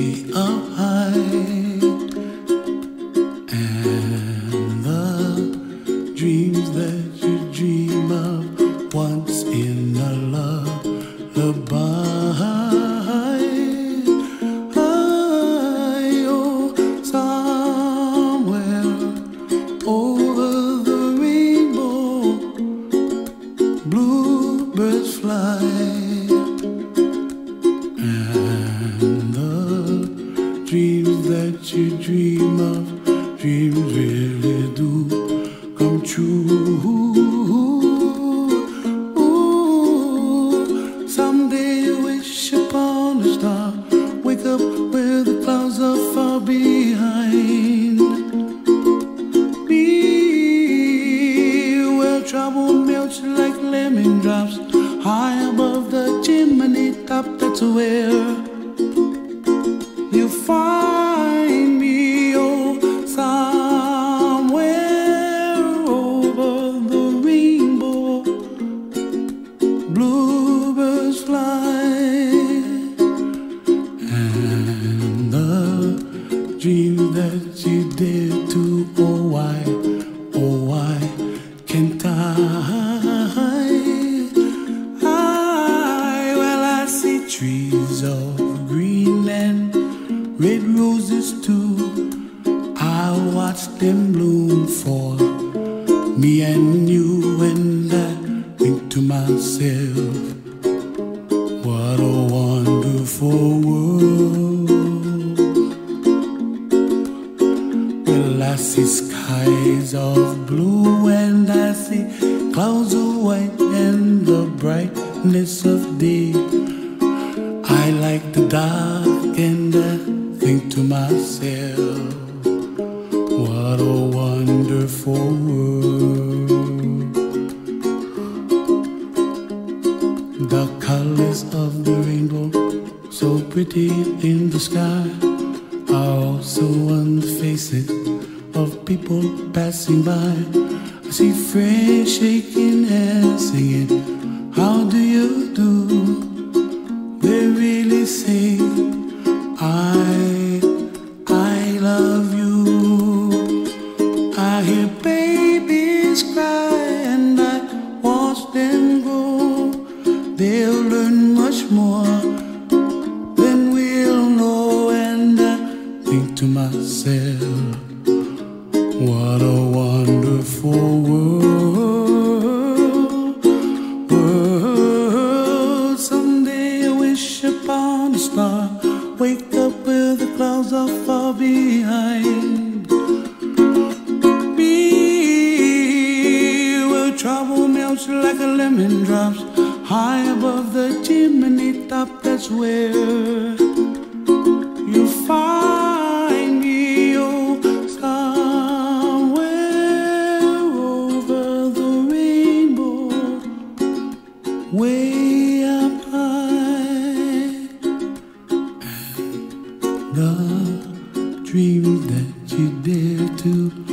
way up high. Wake up where the clouds are far behind. Be where trouble melts like lemon drops, high above the chimney top. That's where you dare to, oh, why, oh, why can't I? I, well, I see trees of green and red roses too. I watch them bloom for me and you, see skies of blue, and I see clouds of white, and the brightness of day. I like the dark, and I think to myself, what a wonderful world. The colors of the rainbow, so pretty in the sky, are also on the faces of people passing by. I see friends shaking hands, singing, How do you do? They really say, I, I love you. I hear babies cry and I watch them grow. They'll learn much more than we'll know. And I think to myself, what a wonderful world. World. Someday I wish upon a star. Wake up where the clouds are far behind. Be where trouble melts like a lemon drops. High above the chimney top, that's where The dreams that you dare to?